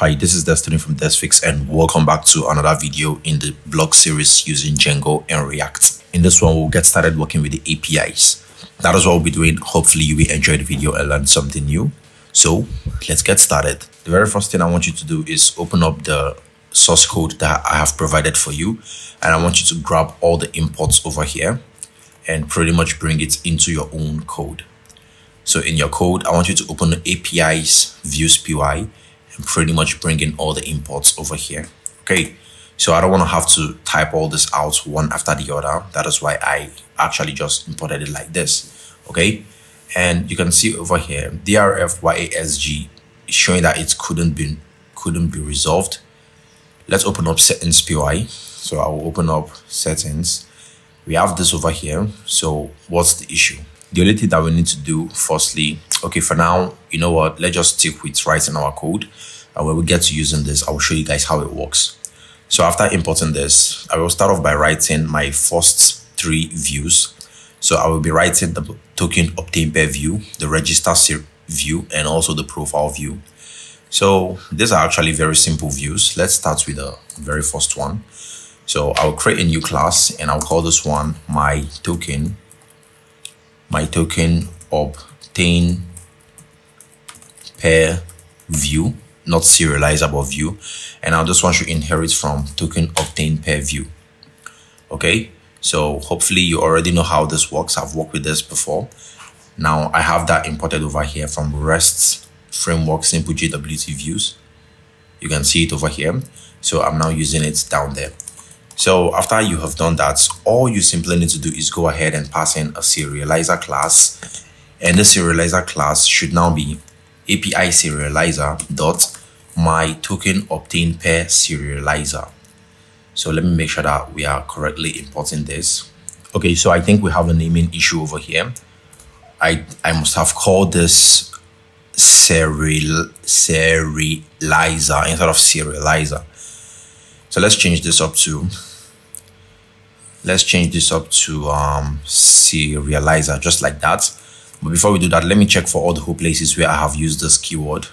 Hi, this is Destiny from Desphixs and welcome back to another video in the blog series using Django and React. In this one, we'll get started working with the APIs. That is what we'll be doing. Hopefully you will enjoy the video and learn something new. So let's get started. The very first thing I want you to do is open up the source code that I have provided for you. And I want you to grab all the imports over here and pretty much bring it into your own code. So in your code, I want you to open the APIs views PY pretty much bring in all the imports over here. Okay. So I don't want to have to type all this out one after the other. That is why I actually just imported it like this. Okay. And you can see over here, DRF YASG showing that it couldn't be couldn't be resolved. Let's open up settings PY. So I will open up settings. We have this over here. So what's the issue? The only thing that we need to do, firstly, okay, for now, you know what? Let's just stick with writing our code. And when we get to using this, I will show you guys how it works. So after importing this, I will start off by writing my first three views. So I will be writing the token obtain pair view, the register view, and also the profile view. So these are actually very simple views. Let's start with the very first one. So I'll create a new class and I'll call this one my token, my token obtain pair view, not serializable view. And now this one should inherit from token obtain pair view. Okay, so hopefully you already know how this works. I've worked with this before. Now I have that imported over here from REST framework simple JWT views. You can see it over here. So I'm now using it down there. So after you have done that, all you simply need to do is go ahead and pass in a serializer class. And the serializer class should now be API serializer dot my token obtain pair serializer. So let me make sure that we are correctly importing this. Okay, so I think we have a naming issue over here. I, I must have called this serial, serializer instead of serializer. So let's change this up to let's change this up to um, serializer just like that but before we do that let me check for all the whole places where i have used this keyword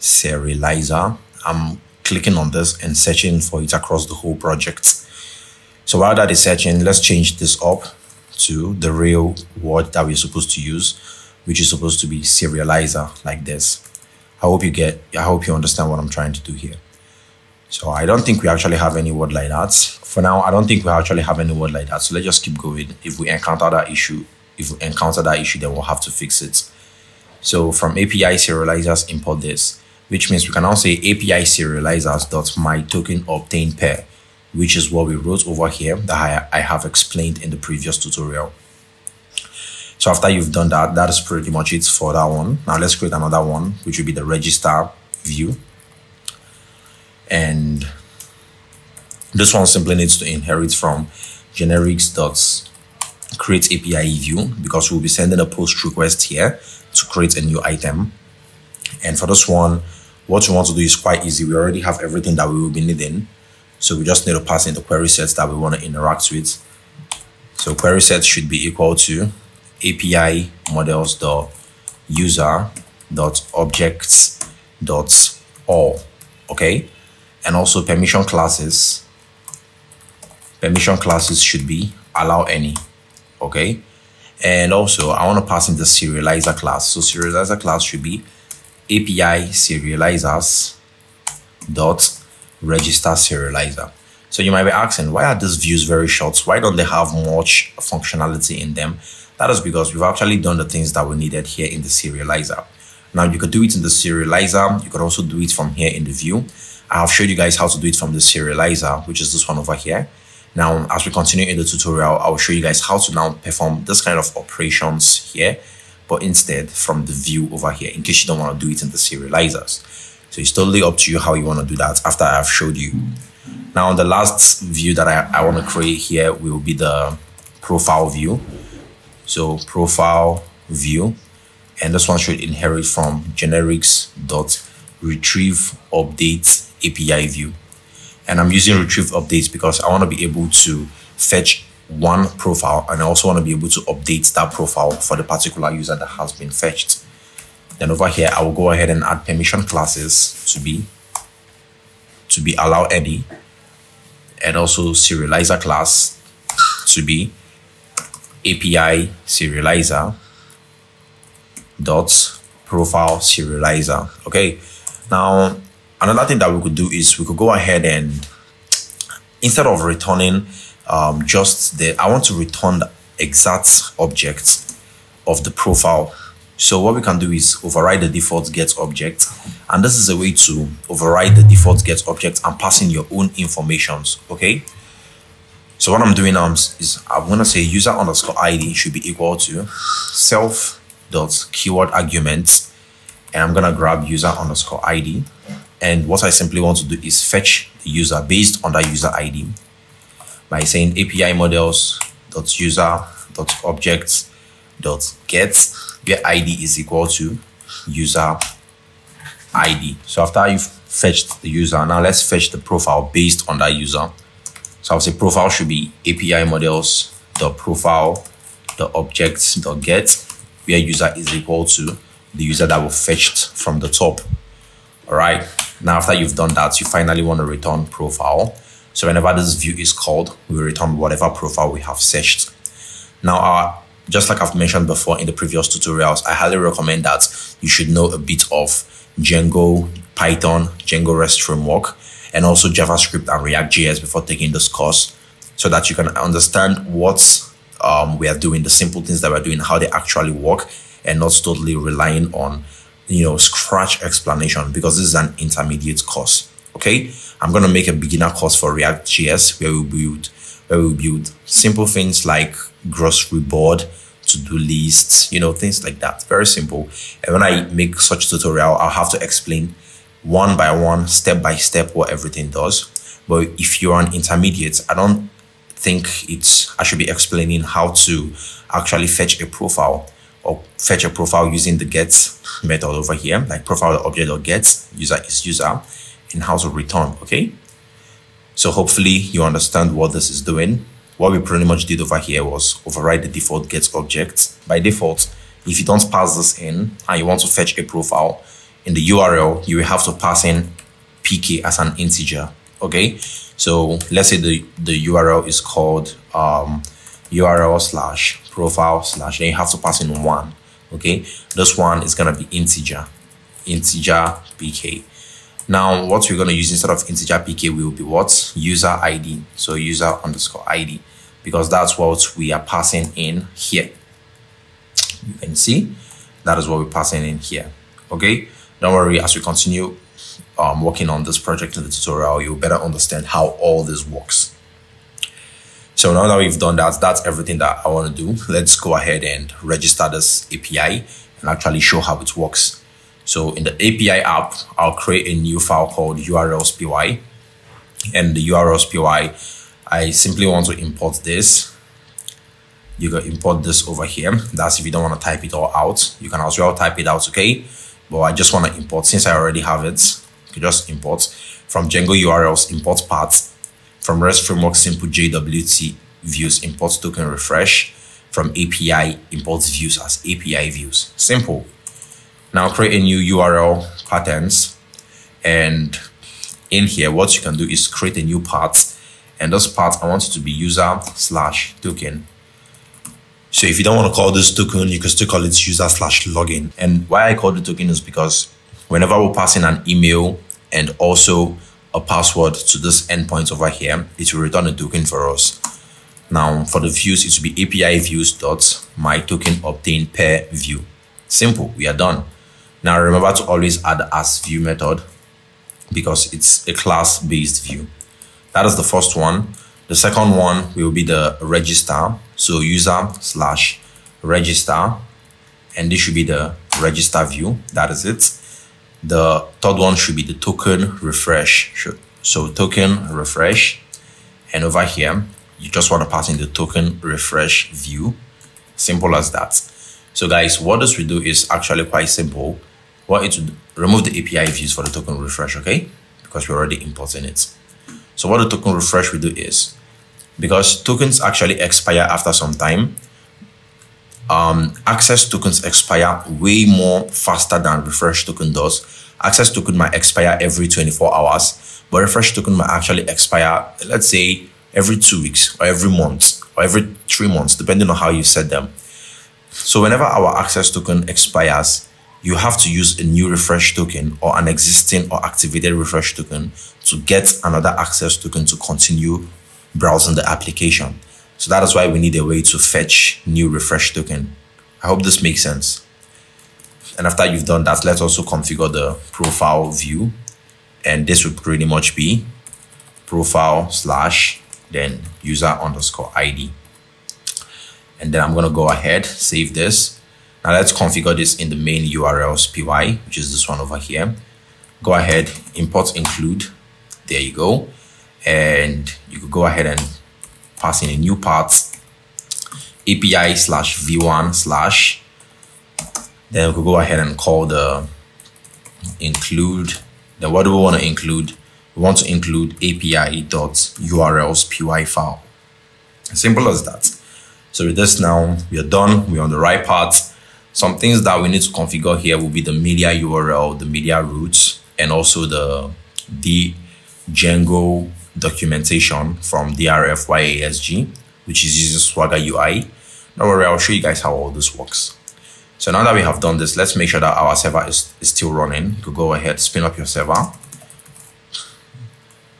serializer i'm clicking on this and searching for it across the whole project so while that is searching let's change this up to the real word that we're supposed to use which is supposed to be serializer like this i hope you get i hope you understand what i'm trying to do here so I don't think we actually have any word like that. For now, I don't think we actually have any word like that. So let's just keep going. If we encounter that issue, if we encounter that issue, then we'll have to fix it. So from API serializers, import this, which means we can now say API serializers dot my token obtain pair, which is what we wrote over here that I, I have explained in the previous tutorial. So after you've done that, that is pretty much it for that one. Now let's create another one, which will be the register view and this one simply needs to inherit from generics dots create API view because we'll be sending a post request here to create a new item. And for this one, what we want to do is quite easy. We already have everything that we will be needing. So we just need to pass in the query sets that we want to interact with. So query set should be equal to API models dot user dot objects dot all. Okay and also permission classes permission classes should be allow any okay? And also i want to pass in the serializer class. So serializer class should be api serializers dot register serializer. So you might be asking why are these views very short? Why don't they have much functionality in them? That is because we've actually done the things that we needed here in the serializer. Now you could do it in the serializer. You could also do it from here in the view. I've showed you guys how to do it from the serializer, which is this one over here. Now, as we continue in the tutorial, I'll show you guys how to now perform this kind of operations here, but instead from the view over here, in case you don't want to do it in the serializers. So it's totally up to you how you want to do that after I've showed you. Now, the last view that I, I want to create here will be the profile view. So profile view, and this one should inherit from generics dot retrieve update API view. And I'm using retrieve updates because I want to be able to fetch one profile and I also want to be able to update that profile for the particular user that has been fetched. Then over here, I will go ahead and add permission classes to be to be allow any and also serializer class to be API serializer dot profile serializer. Okay. Now, another thing that we could do is we could go ahead and instead of returning um, just the, I want to return the exact object of the profile. So what we can do is override the default get object. And this is a way to override the default get object and pass in your own informations. Okay. So what I'm doing now is I'm to say user underscore ID should be equal to self dot keyword argument. And I'm going to grab user underscore ID. And what I simply want to do is fetch the user based on that user ID by saying API models dot user dot objects dot get where ID is equal to user ID. So after you've fetched the user, now let's fetch the profile based on that user. So I'll say profile should be API models the profile the objects dot get where user is equal to the user that was fetched from the top. All right. Now, after you've done that, you finally want to return profile. So whenever this view is called, we return whatever profile we have searched. Now, our, just like I've mentioned before in the previous tutorials, I highly recommend that you should know a bit of Django, Python, Django REST framework, and also JavaScript and React.js before taking this course so that you can understand what um, we are doing, the simple things that we're doing, how they actually work, and not totally relying on you know, scratch explanation because this is an intermediate course. Okay, I'm gonna make a beginner course for React.js where we build where we build simple things like grocery board, to-do lists, you know, things like that. Very simple. And when I make such tutorial, I'll have to explain one by one, step by step, what everything does. But if you're an intermediate, I don't think it's I should be explaining how to actually fetch a profile or fetch a profile using the get method over here, like profile object or get user is user and how to return. Okay. So hopefully you understand what this is doing. What we pretty much did over here was override the default get object. By default, if you don't pass this in and you want to fetch a profile in the URL, you will have to pass in pk as an integer. Okay. So let's say the, the URL is called um, URL slash profile slash, then you have to pass in one. Okay, this one is gonna be integer, integer pk. Now, what we're gonna use instead of integer pk will be what user ID. So user underscore ID, because that's what we are passing in here. You can see that is what we're passing in here. Okay, don't worry. As we continue um, working on this project in the tutorial, you'll better understand how all this works. So now that we've done that, that's everything that I want to do. Let's go ahead and register this API and actually show how it works. So in the API app, I'll create a new file called urls.py. And the urls.py, I simply want to import this. You can import this over here. That's if you don't want to type it all out. You can as well type it out, okay? But I just want to import, since I already have it, you can just import from Django URLs, import path from REST Framework Simple JWT views import token refresh. From API imports views as API views. Simple. Now create a new URL patterns. And in here, what you can do is create a new path. And this path, I want it to be user slash token. So if you don't want to call this token, you can still call it user slash login. And why I call the token is because whenever we're passing an email and also a password to this endpoint over here, it will return a token for us. Now for the views, it will be API views dot my token obtain pair view. Simple, we are done. Now remember to always add as view method because it's a class based view. That is the first one. The second one will be the register. So user slash register and this should be the register view. That is it. The third one should be the token refresh. So token refresh. And over here, you just want to pass in the token refresh view. Simple as that. So guys, what this will do is actually quite simple. What it would remove the API views for the token refresh, okay? Because we're already importing it. So what the token refresh will do is, because tokens actually expire after some time, um, access tokens expire way more faster than refresh token does. access token might expire every 24 hours, but refresh token might actually expire, let's say, every two weeks or every month or every three months, depending on how you set them. So whenever our access token expires, you have to use a new refresh token or an existing or activated refresh token to get another access token to continue browsing the application. So that is why we need a way to fetch new refresh token. I hope this makes sense. And after you've done that, let's also configure the profile view. And this would pretty much be profile slash then user underscore ID. And then I'm going to go ahead, save this. Now let's configure this in the main URLs py, which is this one over here. Go ahead, import include. There you go. And you could go ahead and pass in a new path API slash v1 slash. Then we could go ahead and call the include. Then what do we want to include? We want to include api dot urls py file. Simple as that. So with this now we are done. We're on the right path. Some things that we need to configure here will be the media url the media routes and also the the django documentation from drf yasg which is using swagger ui don't worry i'll show you guys how all this works so now that we have done this, let's make sure that our server is, is still running. You could go ahead, spin up your server.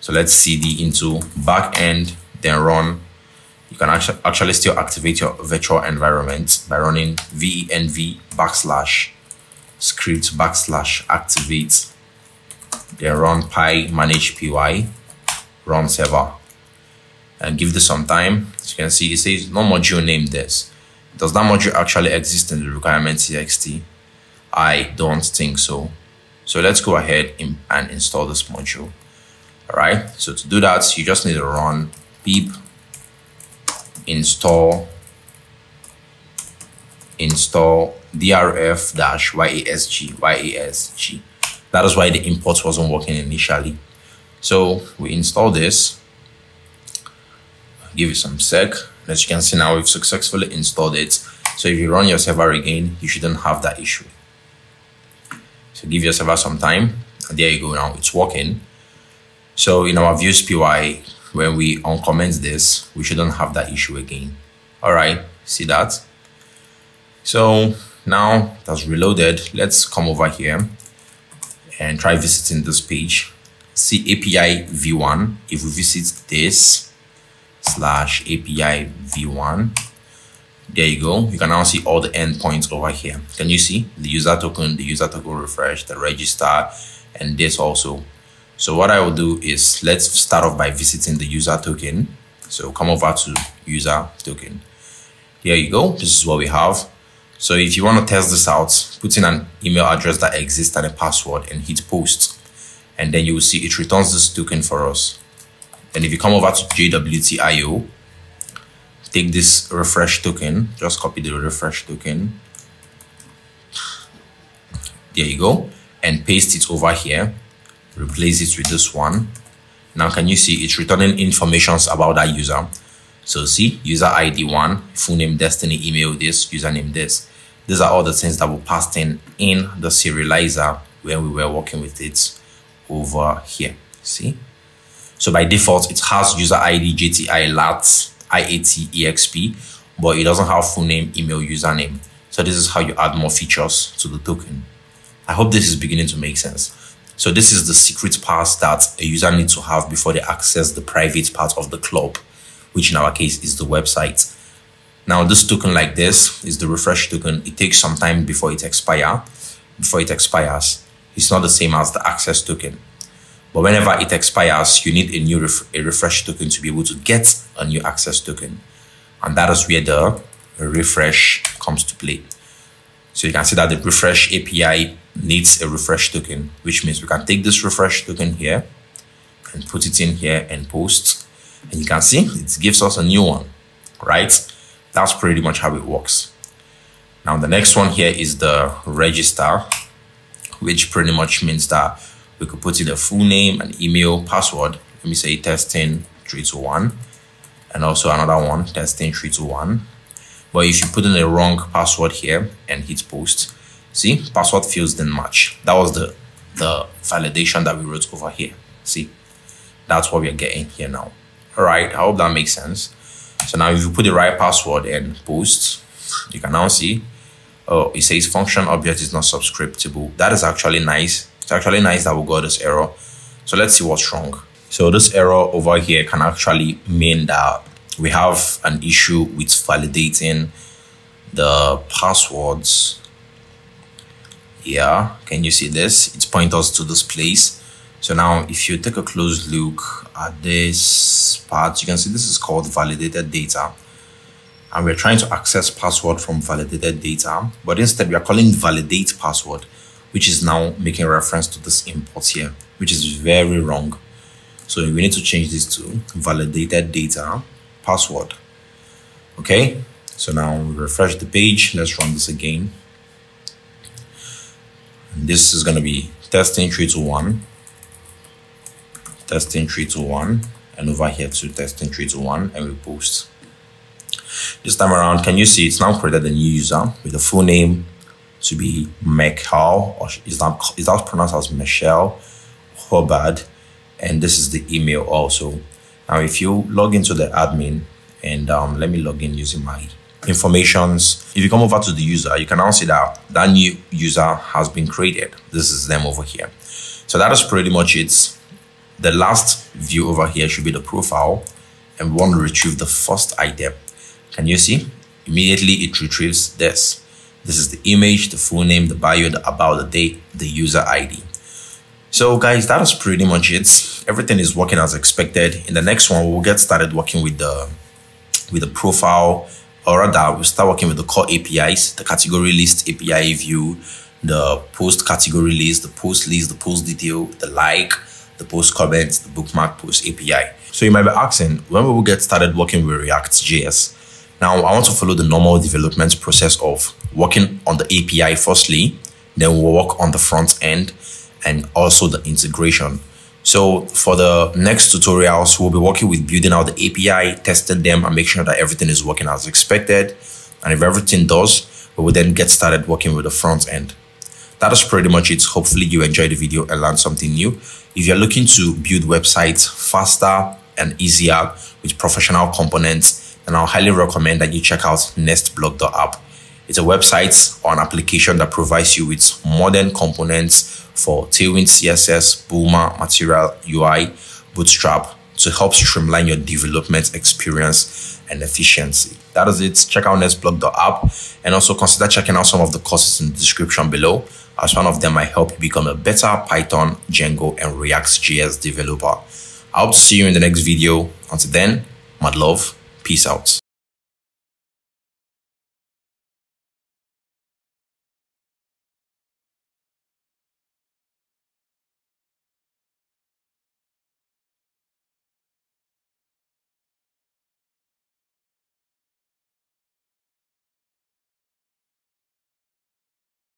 So let's cd into backend, then run. You can actually, actually still activate your virtual environment by running venv backslash script backslash activate, then run py manage py, run server. And give this some time. As you can see, it says no module name this does that module actually exist in the requirement txt? I don't think so. So let's go ahead and install this module. All right. So to do that, you just need to run pip install install drf-yasg, yasg. That is why the import wasn't working initially. So we install this. Give it some sec. As you can see now, we've successfully installed it. So if you run your server again, you shouldn't have that issue. So give your server some time. And there you go now, it's working. So in our views PY, when we uncomment this, we shouldn't have that issue again. All right, see that? So now that's reloaded. Let's come over here and try visiting this page. See API v1. If we visit this, slash API v1. There you go. You can now see all the endpoints over here. Can you see the user token, the user token refresh, the register, and this also. So what I will do is let's start off by visiting the user token. So come over to user token. Here you go. This is what we have. So if you want to test this out, put in an email address that exists and a password and hit post. And then you will see it returns this token for us. Then if you come over to JWT.io, take this refresh token, just copy the refresh token. There you go. And paste it over here. Replace it with this one. Now can you see it's returning informations about that user. So see, user ID one, full name, destiny, email this, username this. These are all the things that were passed in in the serializer when we were working with it over here. See? So by default, it has user ID, JTI, LAT, IAT, EXP, but it doesn't have full name, email, username. So this is how you add more features to the token. I hope this is beginning to make sense. So this is the secret pass that a user needs to have before they access the private part of the club, which in our case is the website. Now this token like this is the refresh token. It takes some time before it expire. Before it expires, it's not the same as the access token. But whenever it expires, you need a new ref a refresh token to be able to get a new access token. And that is where the refresh comes to play. So you can see that the refresh API needs a refresh token, which means we can take this refresh token here and put it in here and post. And you can see it gives us a new one, right? That's pretty much how it works. Now the next one here is the register, which pretty much means that we could put in a full name and email password let me say testing 321 and also another one testing 321 but if you put in a wrong password here and hit post see password fields didn't match that was the the validation that we wrote over here. See, that's what we're getting here now. All right, I hope that makes sense. So now if you put the right password and post, you can now see, oh, it says function object is not subscriptable. That is actually nice. It's actually nice that we got this error. So let's see what's wrong. So this error over here can actually mean that we have an issue with validating the passwords yeah can you see this it's point us to this place so now if you take a close look at this part you can see this is called validated data and we're trying to access password from validated data but instead we are calling validate password which is now making reference to this import here which is very wrong. So we need to change this to validated data password. Okay? So now we refresh the page. Let's run this again. And this is going to be testing 321 testing 321 and over here to testing 321 and we post this time around can you see it's now created a new user with the full name to be Michael or is that is that pronounced as Michelle Hobard and this is the email also now if you log into the admin and um, let me log in using my informations. If you come over to the user, you can now see that that new user has been created. This is them over here. So that is pretty much it. The last view over here should be the profile and we want to retrieve the first item. Can you see? Immediately it retrieves this. This is the image, the full name, the bio, the about, the date, the user ID. So guys, that is pretty much it. Everything is working as expected. In the next one, we'll get started working with the with the profile or rather we'll start working with the core APIs, the category list API view, the post category list, the post list, the post detail, the like, the post comments, the bookmark post API. So you might be asking, when will we get started working with React.js? Now, I want to follow the normal development process of working on the API firstly, then we'll work on the front end and also the integration. So for the next tutorials, we'll be working with building out the API, testing them and make sure that everything is working as expected. And if everything does, we will then get started working with the front end. That is pretty much it. Hopefully you enjoyed the video and learned something new. If you're looking to build websites faster and easier with professional components, then I'll highly recommend that you check out nestblog.app. It's a website or an application that provides you with modern components for Tailwind CSS, Bulma, Material UI, Bootstrap to help streamline your development experience and efficiency. That is it. Check out nestblog.app and also consider checking out some of the courses in the description below as one of them might help you become a better Python, Django, and React.js developer. I hope to see you in the next video. Until then, mad love. Peace out.